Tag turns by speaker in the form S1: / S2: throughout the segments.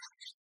S1: Christ.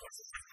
S1: Thank you.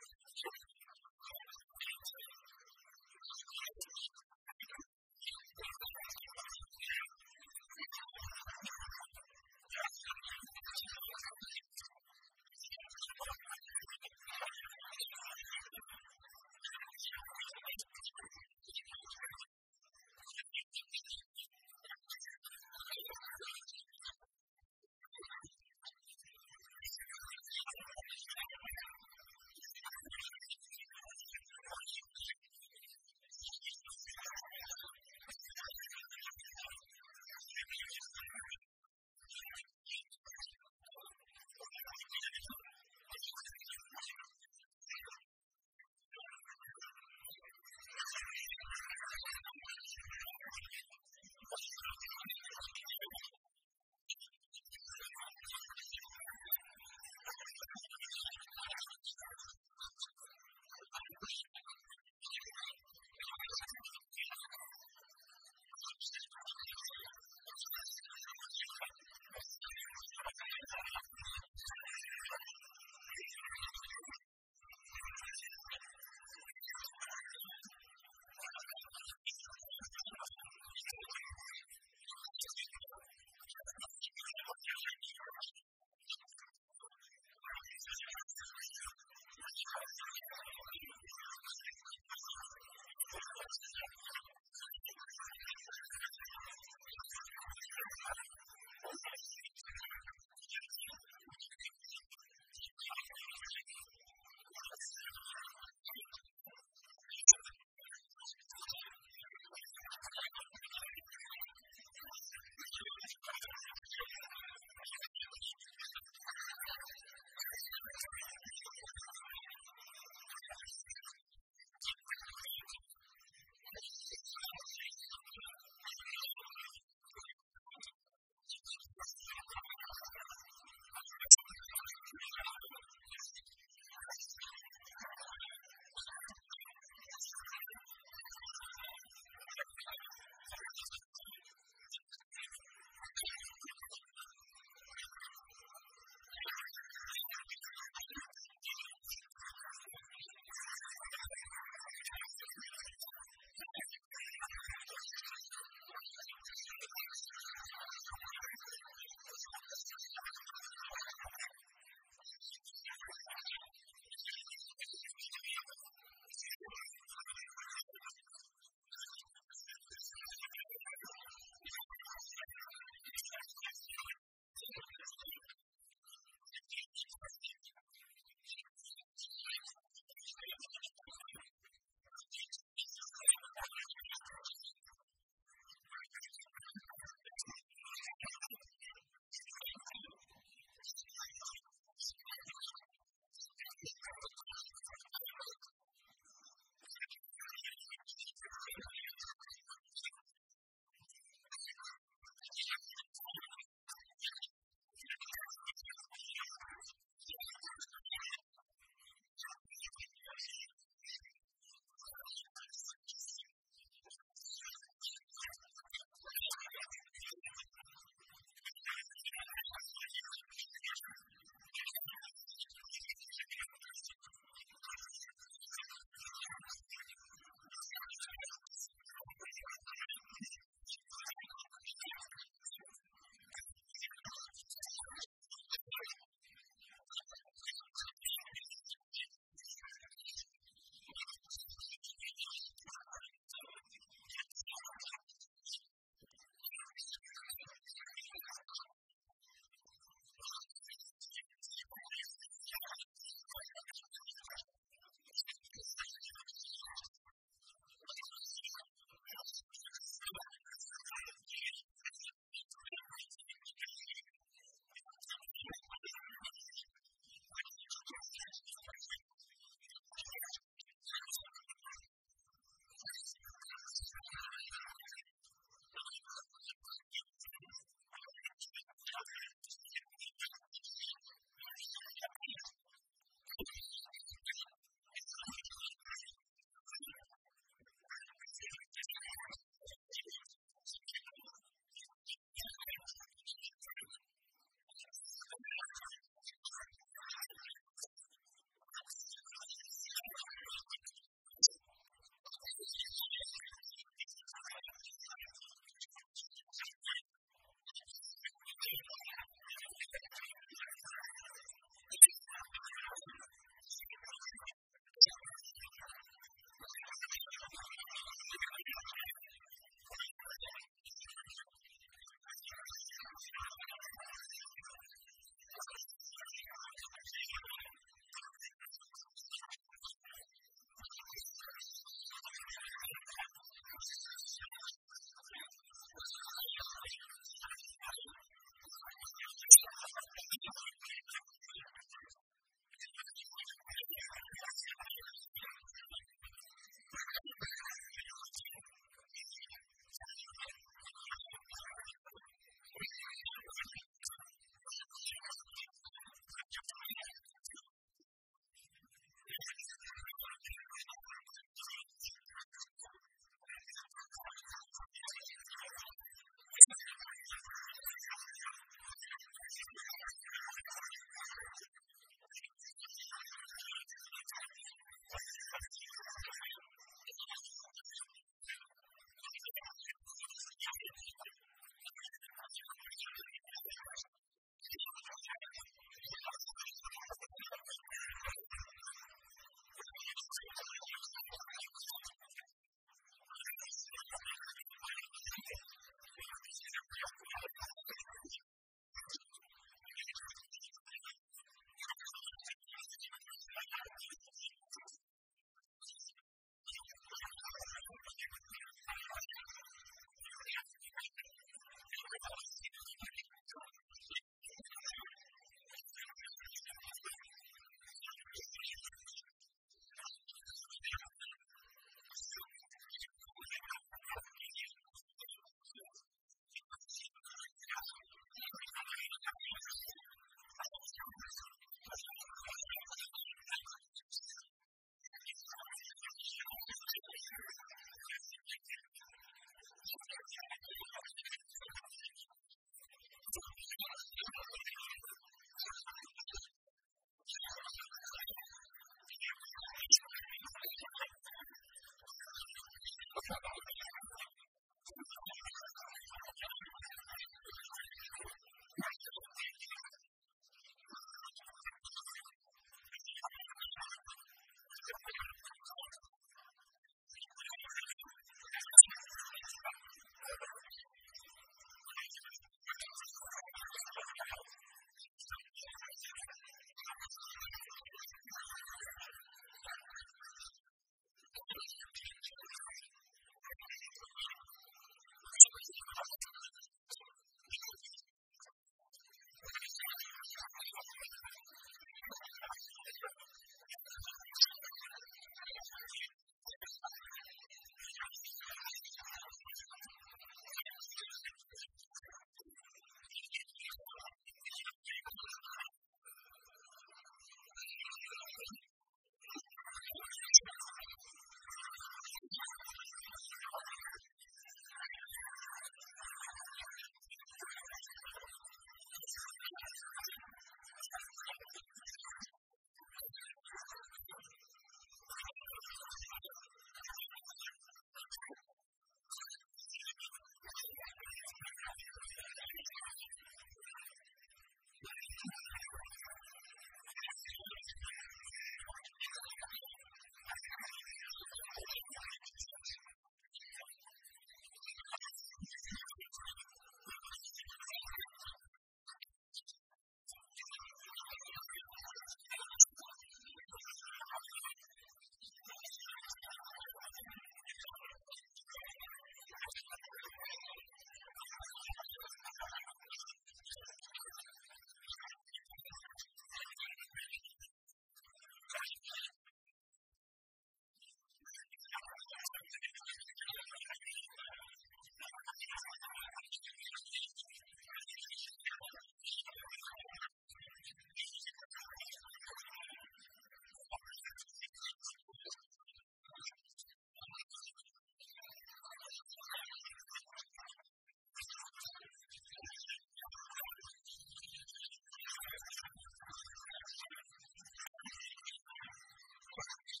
S1: back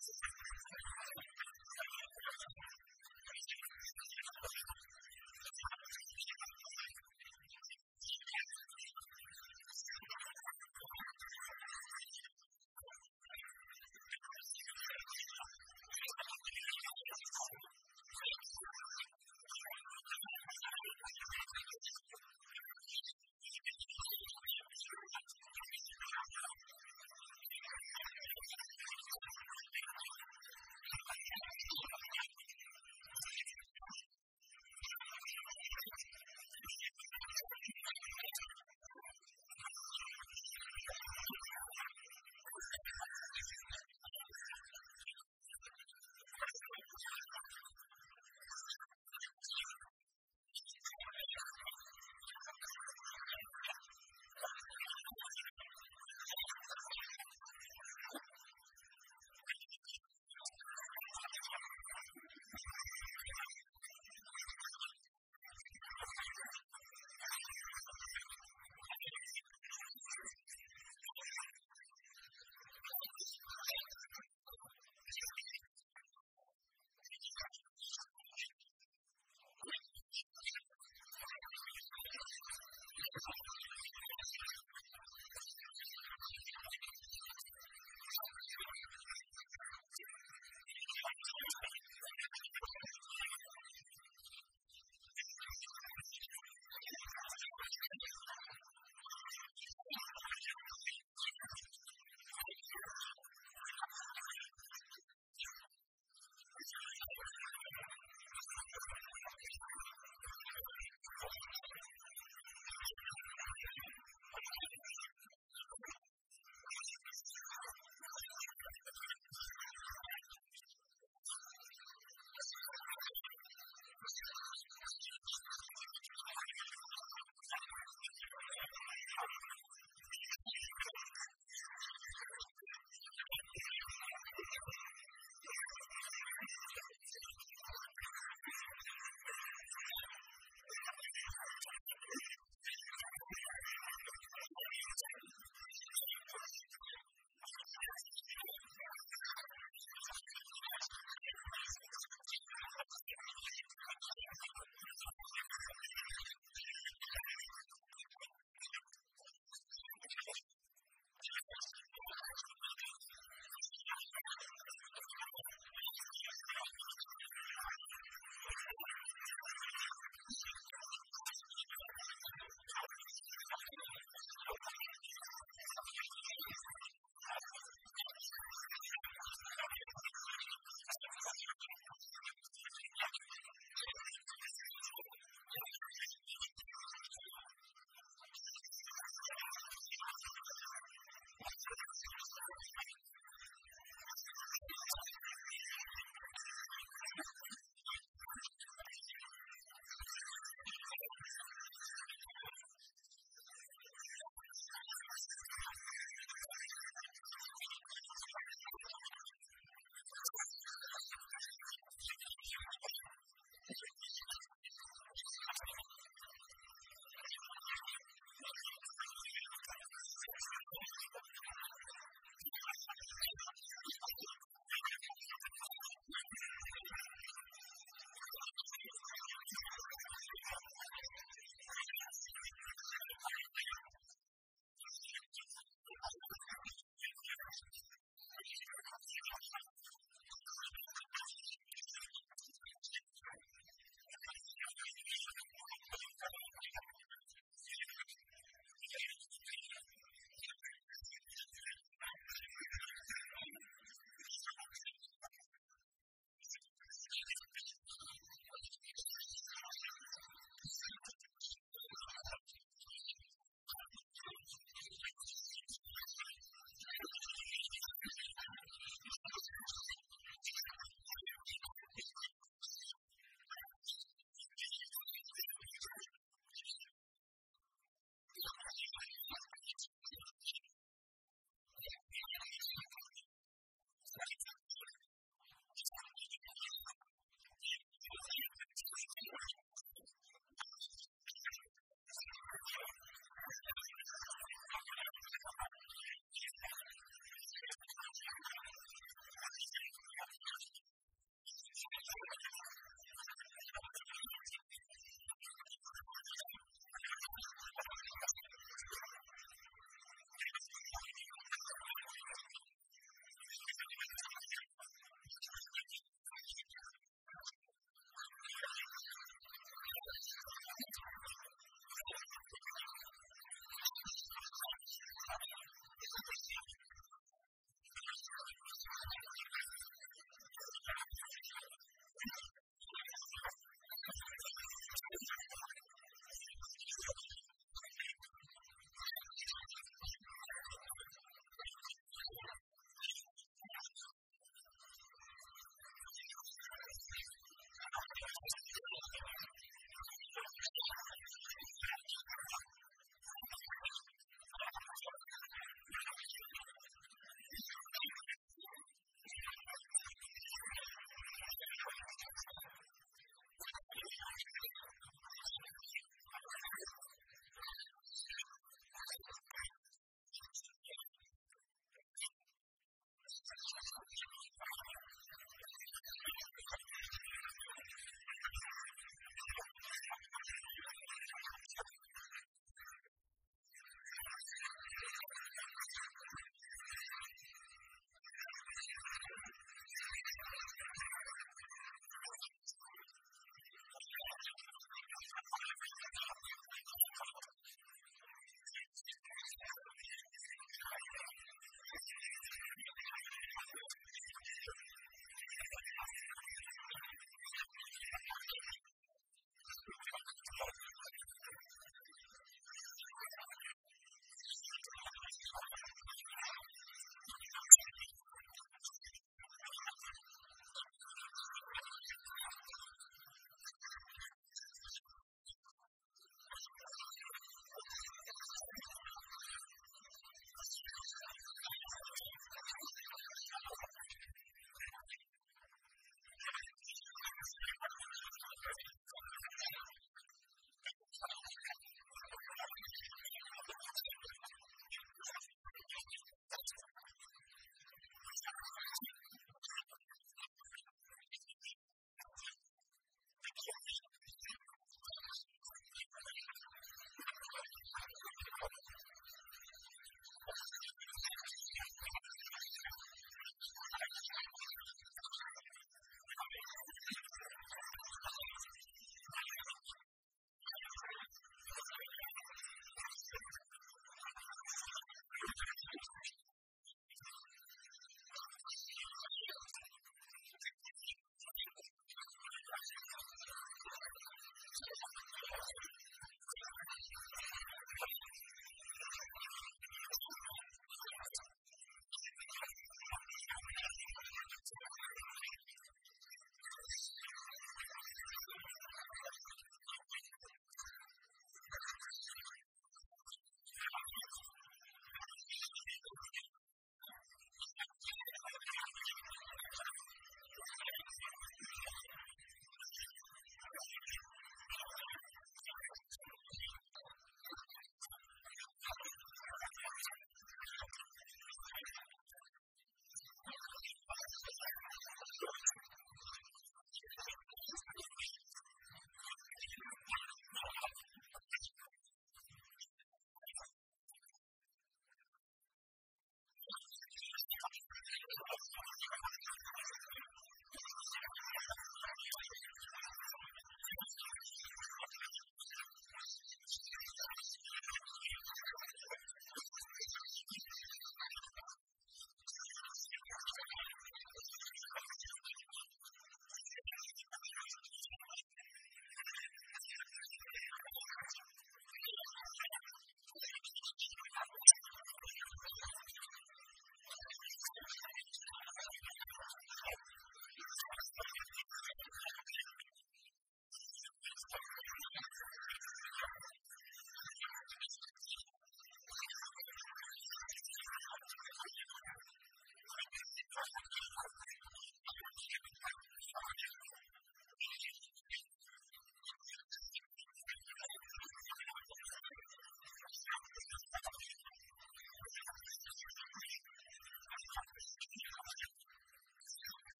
S1: Thank you.